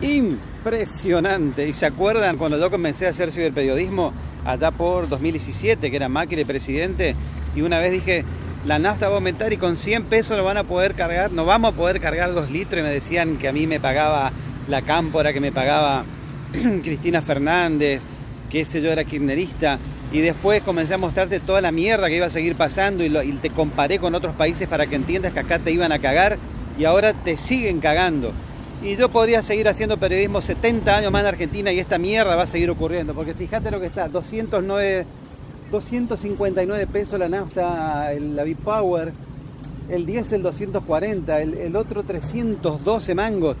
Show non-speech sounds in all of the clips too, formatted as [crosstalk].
impresionante. ¿Y se acuerdan cuando yo comencé a hacer ciberperiodismo allá por 2017, que era Macri presidente? Y una vez dije, la nafta va a aumentar y con 100 pesos lo van a poder cargar, no vamos a poder cargar 2 litros. Y me decían que a mí me pagaba la cámpora, que me pagaba [clears throat] Cristina Fernández, que ese yo era kirchnerista. Y después comencé a mostrarte toda la mierda que iba a seguir pasando y, y te comparé con otros países para que entiendas que acá te iban a cagar y ahora te siguen cagando. Y yo podría seguir haciendo periodismo 70 años más en Argentina y esta mierda va a seguir ocurriendo. Porque fíjate lo que está, 209, 259 pesos la nafta, la B-Power, el diésel 240, el, el otro 312 mangos.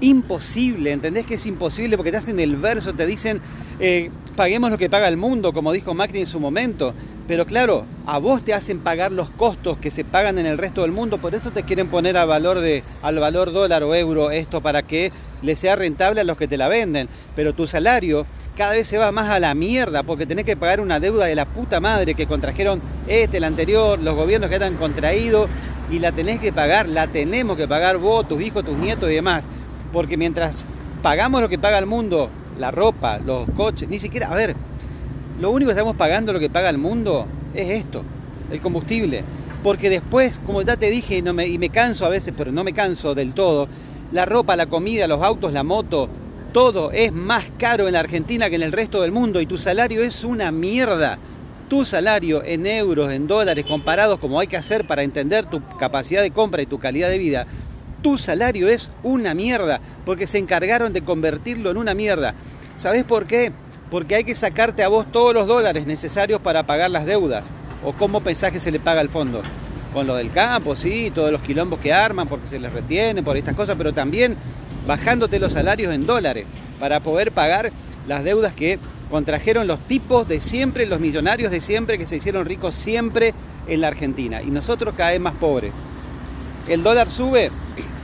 Imposible, ¿entendés que es imposible? Porque te hacen el verso, te dicen, eh, paguemos lo que paga el mundo, como dijo Macri en su momento. Pero claro, a vos te hacen pagar los costos que se pagan en el resto del mundo, por eso te quieren poner al valor, de, al valor dólar o euro esto para que le sea rentable a los que te la venden. Pero tu salario cada vez se va más a la mierda porque tenés que pagar una deuda de la puta madre que contrajeron este, el anterior, los gobiernos que han contraído y la tenés que pagar, la tenemos que pagar vos, tus hijos, tus nietos y demás. Porque mientras pagamos lo que paga el mundo, la ropa, los coches, ni siquiera, a ver, lo único que estamos pagando lo que paga el mundo es esto, el combustible. Porque después, como ya te dije, y, me, y me canso a veces, pero no me canso del todo, la ropa, la comida, los autos, la moto, todo es más caro en la Argentina que en el resto del mundo y tu salario es una mierda. Tu salario en euros, en dólares, comparados como hay que hacer para entender tu capacidad de compra y tu calidad de vida, tu salario es una mierda, porque se encargaron de convertirlo en una mierda. ¿Sabes por qué? Porque hay que sacarte a vos todos los dólares necesarios para pagar las deudas. ¿O cómo pensás que se le paga al fondo? Con lo del campo, sí, todos los quilombos que arman porque se les retiene, por estas cosas, pero también bajándote los salarios en dólares para poder pagar las deudas que contrajeron los tipos de siempre, los millonarios de siempre, que se hicieron ricos siempre en la Argentina. Y nosotros cada vez más pobres. El dólar sube,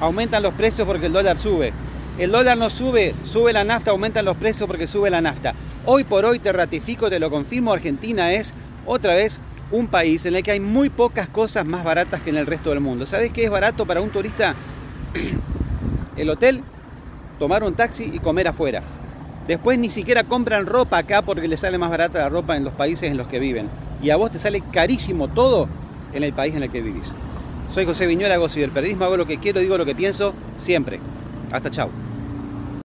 aumentan los precios porque el dólar sube. El dólar no sube, sube la nafta, aumentan los precios porque sube la nafta. Hoy por hoy te ratifico, te lo confirmo, Argentina es otra vez un país en el que hay muy pocas cosas más baratas que en el resto del mundo. ¿Sabes qué es barato para un turista? [clears throat] El hotel, tomar un taxi y comer afuera. Después ni siquiera compran ropa acá porque les sale más barata la ropa en los países en los que viven. Y a vos te sale carísimo todo en el país en el que vivís. Soy José Viñuela, hago periodismo, hago lo que quiero, digo lo que pienso, siempre. Hasta chao.